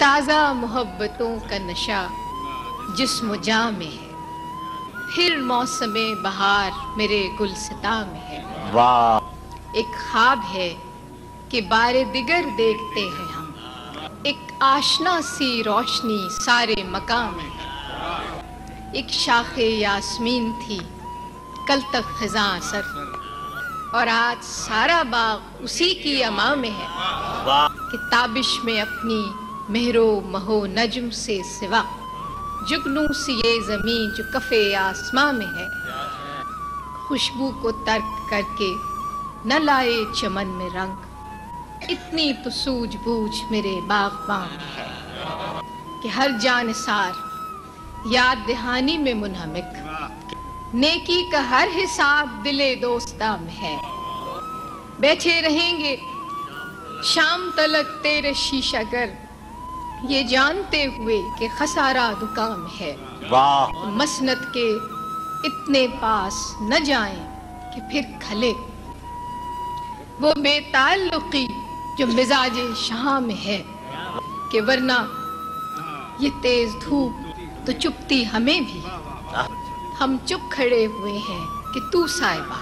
ताज़ा मोहब्बतों का नशा जिस्म जा में है। फिर मौसम बहार मेरे गुलसता में है। वाह। एक ख्वाब है कि बारे दिगर देखते हैं हम। एक आशना सी रोशनी सारे मकाम में है। एक शाख यास्मीन थी कल तक खजा सर। और आज सारा बाग उसी की अमा में है। वाह। कि ताबिश में अपनी मेहरो महो नजम से सिवा। जुगनू सी ये ज़मीन जो कफे आसमां में है। खुशबू को तर्क करके न लाए चमन में रंग। इतनी तो सूझबूझ मेरे बागबां में है कि हर जानसार, याद दहानी में मुनहमिक। नेकी का हर हिसाब दिले दोस्ता में है। बैठे रहेंगे, शाम तलक तेरे शीशागर ये जानते हुए कि खसारा दुकान है। वाह। मसनत के इतने पास न जाएँ कि फिर खले। वो बेताल्लुकी जो मिजाज शाह में है कि वरना ये तेज धूप तो चुपती हमें भी। हम चुप खड़े हुए हैं कि तू साहिबा।